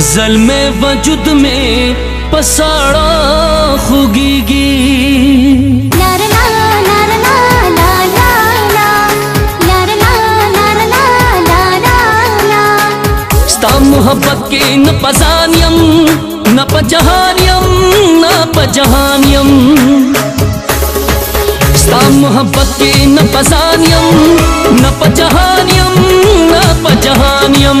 जल में वजूद में पसाड़ा खुगीगी मोहब्बत के न पजानियम न पजहानियम न पजहानियम मोहब्बत के न पजानियम न पजहानियम न पजहानियम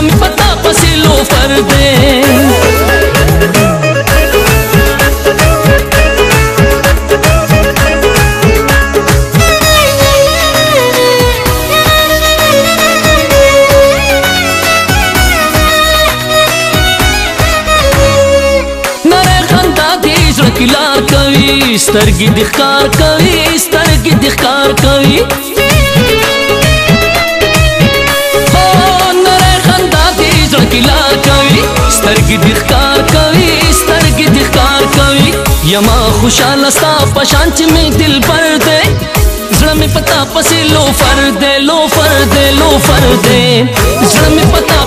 में पता पसे लो फर दे किलार कवि स्तरगी दिखार कवि स्तरगी दिखार कवि। स्तरगी कवि स्तर की दिखकार कवि यमा खुशाल पशांच में दिल भर दे। में पता पसे लो फर दे लो फर दे लो फर दे में पता